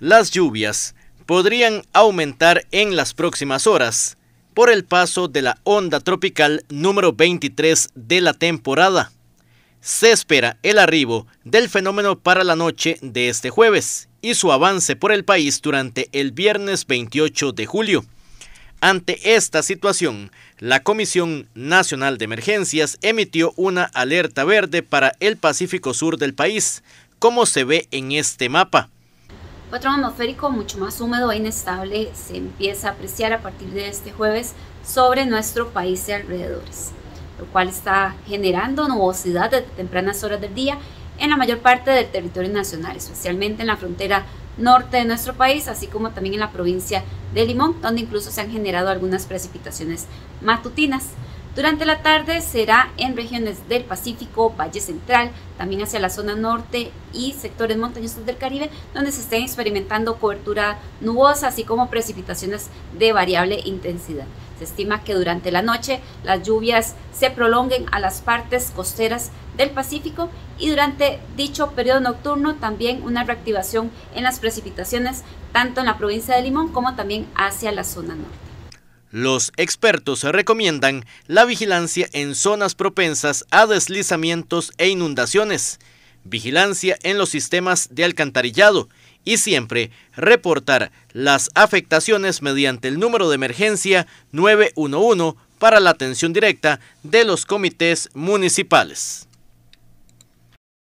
Las lluvias podrían aumentar en las próximas horas por el paso de la onda tropical número 23 de la temporada. Se espera el arribo del fenómeno para la noche de este jueves y su avance por el país durante el viernes 28 de julio. Ante esta situación, la Comisión Nacional de Emergencias emitió una alerta verde para el Pacífico Sur del país, como se ve en este mapa. Patrón atmosférico mucho más húmedo e inestable se empieza a apreciar a partir de este jueves sobre nuestro país de alrededores, lo cual está generando nubosidad desde tempranas horas del día en la mayor parte del territorio nacional, especialmente en la frontera norte de nuestro país, así como también en la provincia de Limón, donde incluso se han generado algunas precipitaciones matutinas. Durante la tarde será en regiones del Pacífico, Valle Central, también hacia la zona norte y sectores montañosos del Caribe, donde se estén experimentando cobertura nubosa, así como precipitaciones de variable intensidad. Se estima que durante la noche las lluvias se prolonguen a las partes costeras del Pacífico y durante dicho periodo nocturno también una reactivación en las precipitaciones tanto en la provincia de Limón como también hacia la zona norte. Los expertos recomiendan la vigilancia en zonas propensas a deslizamientos e inundaciones, vigilancia en los sistemas de alcantarillado y siempre reportar las afectaciones mediante el número de emergencia 911 para la atención directa de los comités municipales.